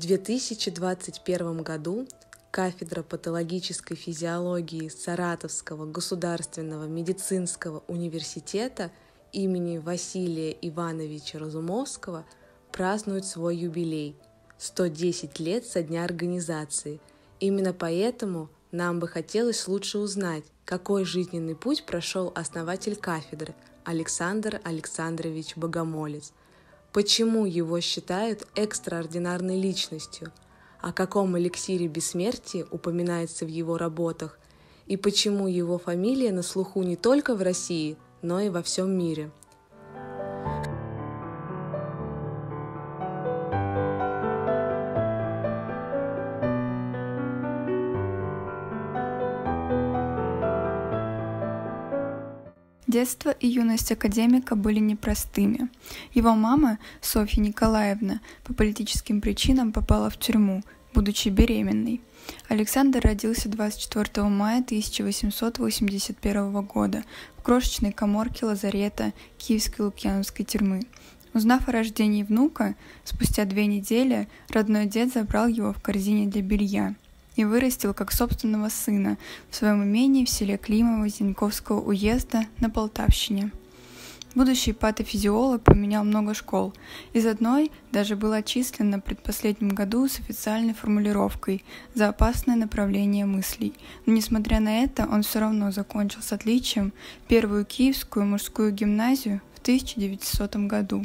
В 2021 году кафедра патологической физиологии Саратовского государственного медицинского университета имени Василия Ивановича Разумовского празднует свой юбилей – 110 лет со дня организации. Именно поэтому нам бы хотелось лучше узнать, какой жизненный путь прошел основатель кафедры Александр Александрович Богомолец, почему его считают экстраординарной личностью – о каком эликсире бессмертия упоминается в его работах и почему его фамилия на слуху не только в России, но и во всем мире – Детство и юность академика были непростыми. Его мама, Софья Николаевна, по политическим причинам попала в тюрьму, будучи беременной. Александр родился 24 мая 1881 года в крошечной коморке лазарета Киевской Лукьяновской тюрьмы. Узнав о рождении внука, спустя две недели родной дед забрал его в корзине для белья – и вырастил как собственного сына в своем имении в селе Климово Зиньковского уезда на Полтавщине. Будущий патофизиолог поменял много школ. Из одной даже был отчислен на предпоследнем году с официальной формулировкой «за опасное направление мыслей». Но несмотря на это, он все равно закончил с отличием первую киевскую мужскую гимназию в 1900 году.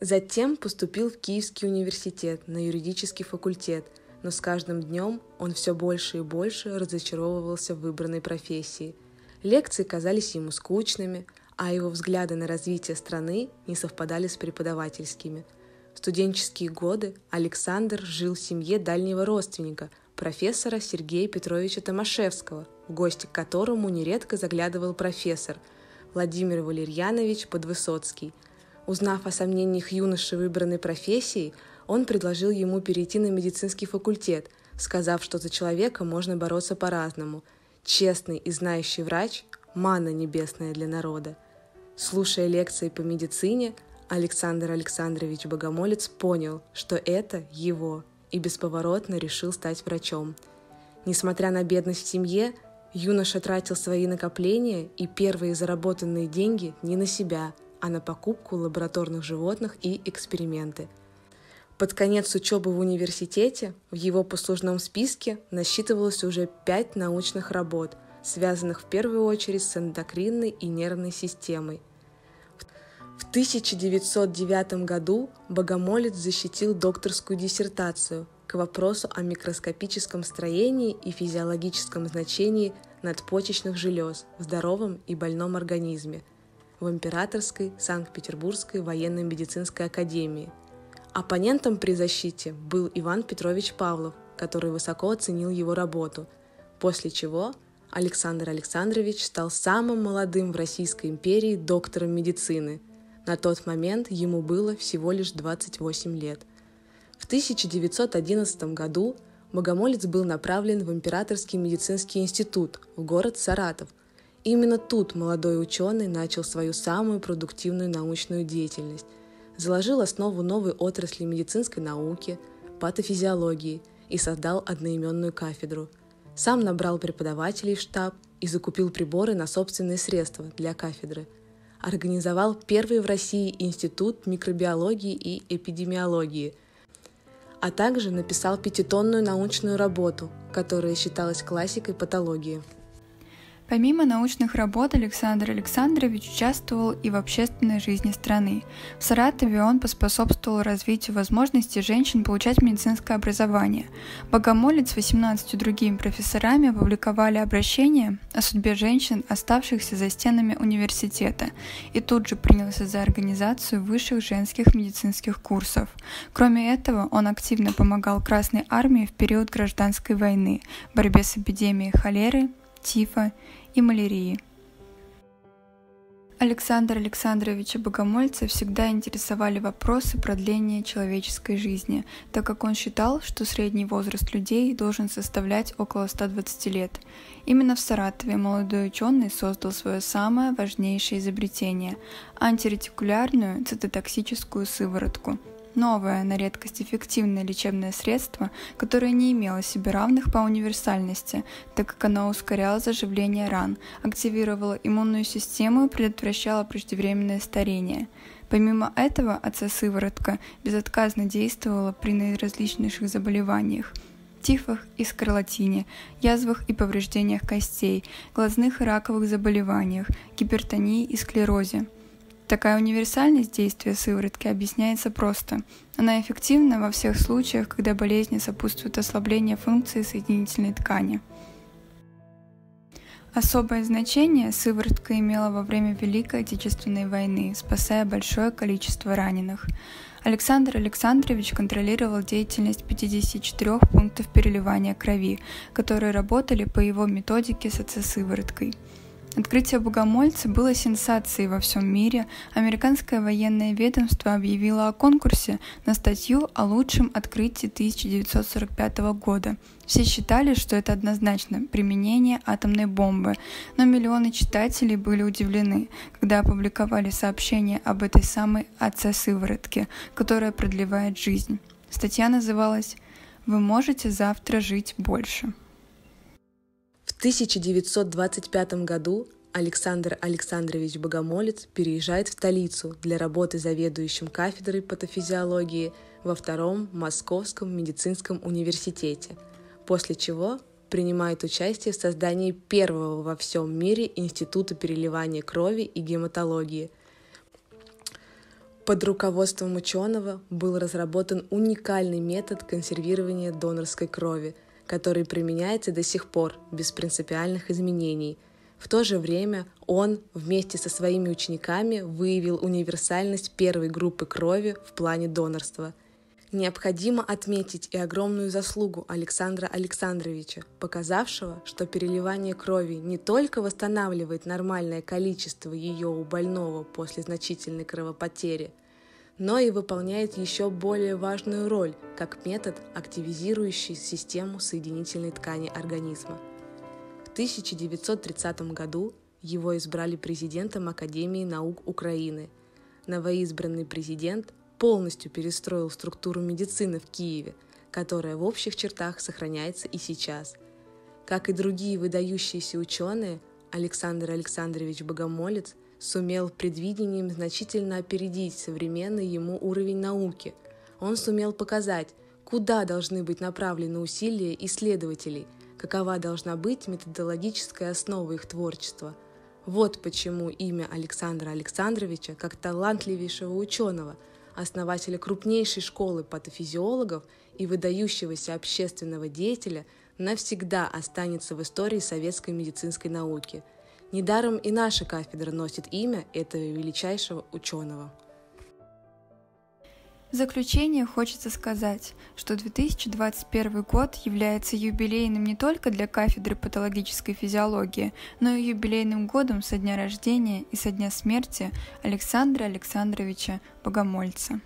Затем поступил в Киевский университет на юридический факультет – но с каждым днем он все больше и больше разочаровывался в выбранной профессии. Лекции казались ему скучными, а его взгляды на развитие страны не совпадали с преподавательскими. В студенческие годы Александр жил в семье дальнего родственника, профессора Сергея Петровича Томашевского, в гости к которому нередко заглядывал профессор Владимир Валерьянович Подвысоцкий. Узнав о сомнениях юноши выбранной профессии, он предложил ему перейти на медицинский факультет, сказав, что за человека можно бороться по-разному. Честный и знающий врач – манна небесная для народа. Слушая лекции по медицине, Александр Александрович Богомолец понял, что это его, и бесповоротно решил стать врачом. Несмотря на бедность в семье, юноша тратил свои накопления и первые заработанные деньги не на себя, а на покупку лабораторных животных и эксперименты – под конец учебы в университете в его послужном списке насчитывалось уже пять научных работ, связанных в первую очередь с эндокринной и нервной системой. В 1909 году Богомолец защитил докторскую диссертацию к вопросу о микроскопическом строении и физиологическом значении надпочечных желез в здоровом и больном организме в Императорской Санкт-Петербургской военно-медицинской академии – Оппонентом при защите был Иван Петрович Павлов, который высоко оценил его работу, после чего Александр Александрович стал самым молодым в Российской империи доктором медицины. На тот момент ему было всего лишь 28 лет. В 1911 году Богомолец был направлен в Императорский медицинский институт в город Саратов. Именно тут молодой ученый начал свою самую продуктивную научную деятельность – заложил основу новой отрасли медицинской науки, патофизиологии и создал одноименную кафедру. Сам набрал преподавателей в штаб и закупил приборы на собственные средства для кафедры. Организовал первый в России институт микробиологии и эпидемиологии, а также написал пятитонную научную работу, которая считалась классикой патологии. Помимо научных работ Александр Александрович участвовал и в общественной жизни страны. В Саратове он поспособствовал развитию возможности женщин получать медицинское образование. Богомолец с 18 другими профессорами опубликовали обращение о судьбе женщин, оставшихся за стенами университета, и тут же принялся за организацию высших женских медицинских курсов. Кроме этого, он активно помогал Красной армии в период гражданской войны, борьбе с эпидемией холеры, тифа и малярии. Александра Александровича Богомольца всегда интересовали вопросы продления человеческой жизни, так как он считал, что средний возраст людей должен составлять около 120 лет. Именно в Саратове молодой ученый создал свое самое важнейшее изобретение – антиретикулярную цитотоксическую сыворотку – новое, на редкость эффективное лечебное средство, которое не имело себе равных по универсальности, так как оно ускоряло заживление ран, активировало иммунную систему и предотвращало преждевременное старение. Помимо этого, ацесыворотка безотказно действовала при наиразличнейших заболеваниях – тифах и скарлатине, язвах и повреждениях костей, глазных и раковых заболеваниях, гипертонии и склерозе. Такая универсальность действия сыворотки объясняется просто. Она эффективна во всех случаях, когда болезни сопутствуют ослаблению функции соединительной ткани. Особое значение сыворотка имела во время Великой Отечественной войны, спасая большое количество раненых. Александр Александрович контролировал деятельность 54 пунктов переливания крови, которые работали по его методике с ацесывороткой. Открытие богомольца было сенсацией во всем мире. Американское военное ведомство объявило о конкурсе на статью о лучшем открытии 1945 года. Все считали, что это однозначно применение атомной бомбы, но миллионы читателей были удивлены, когда опубликовали сообщение об этой самой АЦ-сыворотке, которая продлевает жизнь. Статья называлась «Вы можете завтра жить больше». В 1925 году Александр Александрович Богомолец переезжает в столицу для работы заведующим кафедрой патофизиологии во Втором Московском медицинском университете, после чего принимает участие в создании первого во всем мире Института переливания крови и гематологии. Под руководством ученого был разработан уникальный метод консервирования донорской крови – который применяется до сих пор без принципиальных изменений. В то же время он вместе со своими учениками выявил универсальность первой группы крови в плане донорства. Необходимо отметить и огромную заслугу Александра Александровича, показавшего, что переливание крови не только восстанавливает нормальное количество ее у больного после значительной кровопотери – но и выполняет еще более важную роль как метод, активизирующий систему соединительной ткани организма. В 1930 году его избрали президентом Академии наук Украины. Новоизбранный президент полностью перестроил структуру медицины в Киеве, которая в общих чертах сохраняется и сейчас. Как и другие выдающиеся ученые, Александр Александрович Богомолец – сумел предвидением значительно опередить современный ему уровень науки. Он сумел показать, куда должны быть направлены усилия исследователей, какова должна быть методологическая основа их творчества. Вот почему имя Александра Александровича, как талантливейшего ученого, основателя крупнейшей школы патофизиологов и выдающегося общественного деятеля, навсегда останется в истории советской медицинской науки – Недаром и наша кафедра носит имя этого величайшего ученого. В заключение хочется сказать, что 2021 год является юбилейным не только для кафедры патологической физиологии, но и юбилейным годом со дня рождения и со дня смерти Александра Александровича Богомольца.